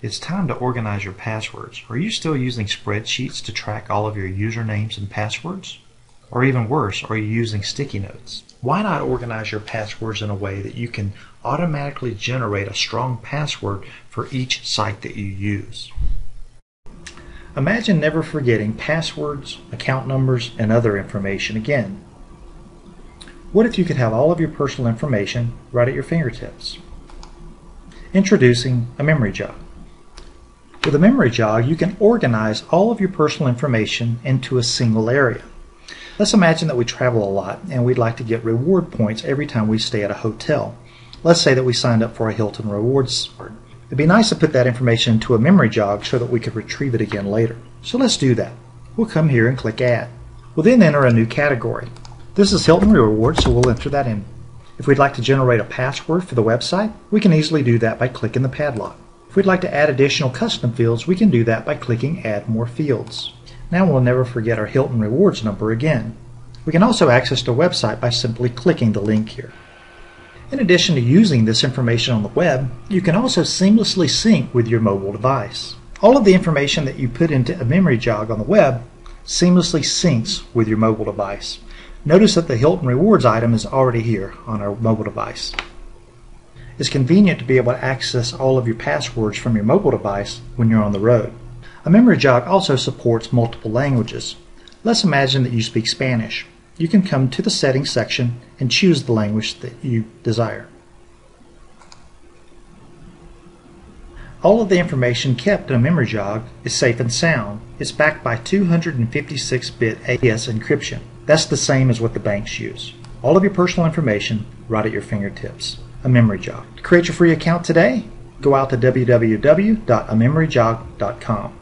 It's time to organize your passwords. Are you still using spreadsheets to track all of your usernames and passwords? Or even worse, are you using sticky notes? Why not organize your passwords in a way that you can automatically generate a strong password for each site that you use? Imagine never forgetting passwords, account numbers, and other information again. What if you could have all of your personal information right at your fingertips? Introducing aMemoryJog. With aMemoryJog, you can organize all of your personal information into a single area. Let's imagine that we travel a lot and we'd like to get reward points every time we stay at a hotel. Let's say that we signed up for a Hilton Rewards card. It'd be nice to put that information into aMemoryJog so that we could retrieve it again later. So let's do that. We'll come here and click Add. We'll then enter a new category. This is Hilton Rewards, so we'll enter that in. If we'd like to generate a password for the website, we can easily do that by clicking the padlock. We'd like to add additional custom fields, we can do that by clicking Add More Fields. Now we'll never forget our Hilton Rewards number again. We can also access the website by simply clicking the link here. In addition to using this information on the web, you can also seamlessly sync with your mobile device. All of the information that you put into aMemoryJog on the web seamlessly syncs with your mobile device. Notice that the Hilton Rewards item is already here on our mobile device. It's convenient to be able to access all of your passwords from your mobile device when you're on the road. aMemoryJog also supports multiple languages. Let's imagine that you speak Spanish. You can come to the settings section and choose the language that you desire. All of the information kept in aMemoryJog is safe and sound. It's backed by 256-bit AES encryption. That's the same as what the banks use. All of your personal information right at your fingertips aMemoryJog. To create your free account today, go out to www.amemoryjog.com.